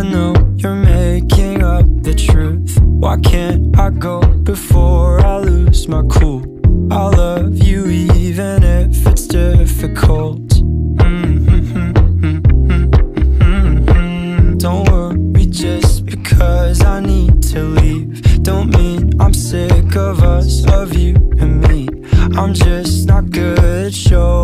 I know you're making up the truth. Why can't I go before I lose my cool? I love you even if it's difficult. Mm-hmm. Don't worry just because I need to leave. Don't mean I'm sick of us, of you and me. I'm just not good at showing